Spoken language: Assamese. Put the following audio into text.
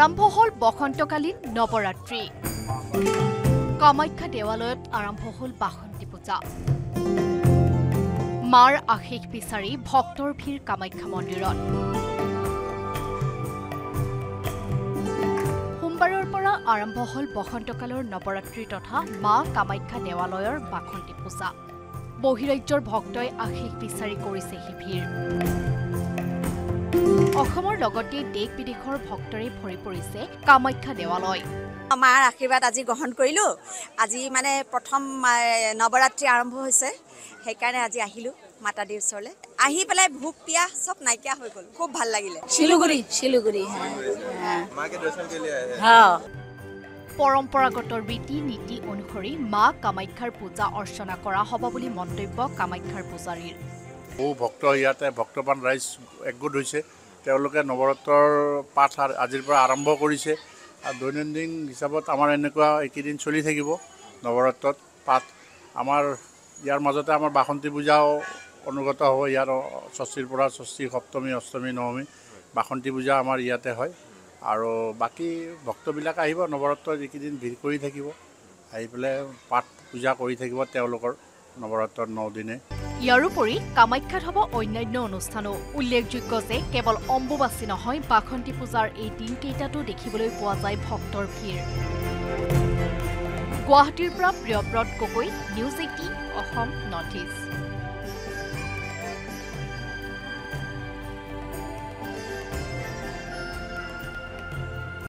আৰম্ভ হ'ল বসন্তকালীন নৱৰাত্ৰি। কামাখ্যা দেৱালয়ত আৰম্ভ হ'ল বাসন্তী পূজা। মাৰ আশীষ বিচাৰি ভক্তৰ ভিৰ কামাখ্যা মন্দিৰত। সোমবাৰৰ পৰা আৰম্ভ হ'ল বসন্তকালৰ নৱৰাত্ৰি তথা মা কামাখ্যা দেৱালয়ৰ বাসন্তী পূজা। বহিৰাজ্যৰ ভক্তই আশীষ বিচাৰি কৰিছেহি ভিৰ। অসমৰ লগতে দেশ বিদেশৰ ভক্তৰে ভৰি পৰিছে কামাখ্যা দেৱালয়। আমাৰ আশীৰ্বাদ আজি গ্ৰহণ কৰিলোঁ। আজি মানে প্ৰথম নৱৰাত্ৰি আৰম্ভ হৈছে। সেইকাৰণে আজি আহিলোঁ মাতা মাতাদেউৰ ওচৰলৈ। আহি পেলাই ভোক পিয়া চব নাইকিয়া হৈ গ'ল। খুব ভাল লাগিলে। শিলিগুৰি শিলিগুৰি পৰম্পৰাগত ৰীতি নীতি অনুসৰি মা কামাখ্যাৰ পূজা অৰ্চনা কৰা হ'ব বুলি মন্তব্য কামাখ্যাৰ পূজাৰীৰ। বহু ভক্ত ইয়াতে ভক্তবান ৰাইজ একগোট হৈছে। তেওঁলোকে নৱৰাত্ৰৰ পাঠ আজিৰ পৰা আৰম্ভ কৰিছে। আৰু দৈনন্দিন হিচাপত আমাৰ এনেকুৱা এইকেইদিন চলি থাকিব নৱৰাত্ৰত পাঠ। আমাৰ ইয়াৰ মাজতে আমাৰ বাসন্তী পূজাও অনুগত হ'ব। ইয়াৰ ষষ্ঠীৰ পৰা ষষ্ঠী সপ্তমী অষ্টমী নৱমী বাসন্তী পূজা আমাৰ ইয়াতে হয়। আৰু বাকী ভক্তবিলাক আহিব নৱৰাত্ৰত এইকেইদিন ভিৰ কৰি থাকিব। আহি পেলাই পাঠ পূজা কৰি থাকিব তেওঁলোকৰ নৱৰাত্ৰৰ নদিনে ইয়াৰোপৰি কামাখ্যাত হ'ব অন্যান্য অনুষ্ঠানো। উল্লেখযোগ্য যে কেৱল অম্বুবাচী নহয় বাসন্তী পূজাৰ এই দিনকেইটাতো দেখিবলৈ পোৱা যায় ভক্তৰ ভিৰ। গুৱাহাটীৰ পৰা Priyabrata Gogoi news eighteen Assam north east.